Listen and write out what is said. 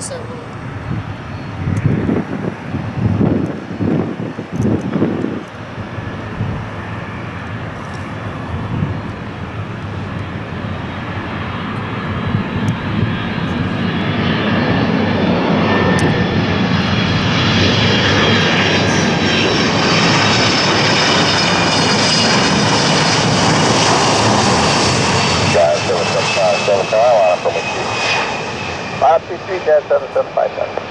777. Drive 775, Southern Carolina from a 523 775.